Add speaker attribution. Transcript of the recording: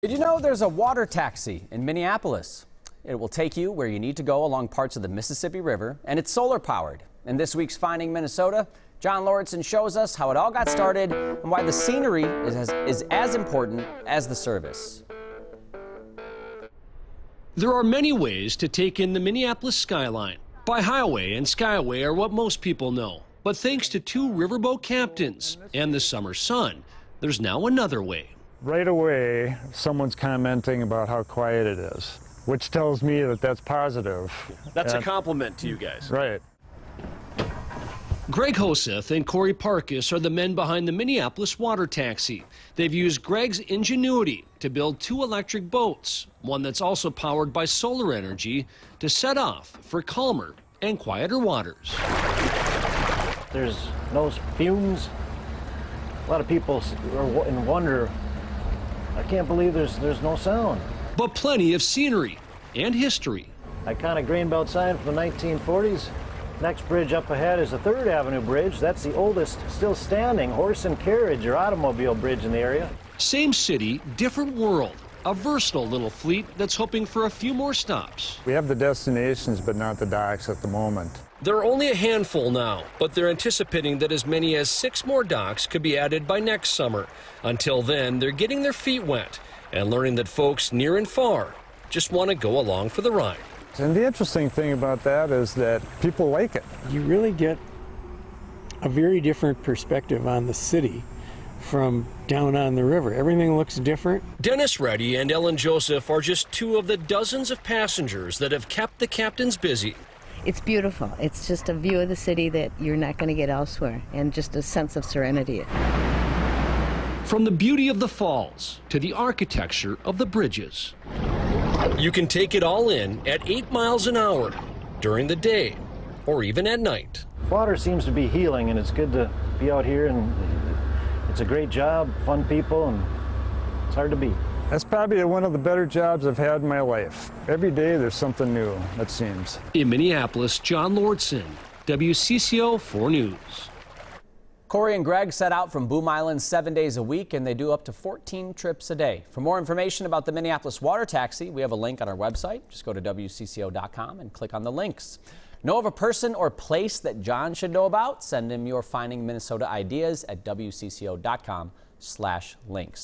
Speaker 1: Did you know there's a water taxi in Minneapolis? It will take you where you need to go along parts of the Mississippi River, and it's solar powered. In this week's Finding Minnesota, John Lauritsen shows us how it all got started and why the scenery is as, is as important as the service.
Speaker 2: There are many ways to take in the Minneapolis skyline. By highway and skyway are what most people know. But thanks to two riverboat captains and the summer sun, there's now another way.
Speaker 3: Right away, someone's commenting about how quiet it is, which tells me that that's positive.
Speaker 2: That's
Speaker 3: And-
Speaker 2: a compliment to you guys.
Speaker 3: Right.
Speaker 2: Greg Hoseth and Corey Parkus are the men behind the Minneapolis water taxi. They've used Greg's ingenuity to build two electric boats, one that's also powered by solar energy, to set off for calmer and quieter waters.
Speaker 4: There's no fumes. A lot of people are in wonder. I can't believe there's there's no sound.
Speaker 2: But plenty of scenery and history.
Speaker 4: Iconic Grain Belt sign from the 1940s. Next bridge up ahead is the Third Avenue Bridge. That's the oldest still standing horse and carriage or automobile bridge in the area.
Speaker 2: Same city, different world. A versatile little fleet that's hoping for a few more stops.
Speaker 3: We have the destinations, but not the docks at the moment.
Speaker 2: There are only a handful now, but they're anticipating that as many as six more docks could be added by next summer. Until then, they're getting their feet wet and learning that folks near and far just want to go along for the ride.
Speaker 3: And the interesting thing about that is that people like it.
Speaker 5: you really get a very different perspective on the city from down on the river. Everything looks different.
Speaker 2: Dennis Reddy and Ellen Joseph are just two of the dozens of passengers that have kept the captains busy.
Speaker 6: It's beautiful. It's just a view of the city that you're not going to get elsewhere, and just a sense of serenity.
Speaker 2: From the beauty of the falls to the architecture of the bridges. You can take it all in at 8 miles an hour during the day or even at night.
Speaker 4: Water seems to be healing, and it's good to be out here. And it's a great job, fun people, and it's hard to beat.
Speaker 3: That's probably one of the better jobs I've had in my life. Every day there's something new, it seems.
Speaker 2: In Minneapolis, John Lauritsen, WCCO 4 News.
Speaker 1: Corey and Greg set out from Boom Island seven days a week, and they do up to 14 trips a day. For more information about the Minneapolis Water Taxi, we have a link on our website. Just go to WCCO.com and click on the links. Know of a person or place that John should know about? Send him your Finding Minnesota ideas at WCCO.com slash links.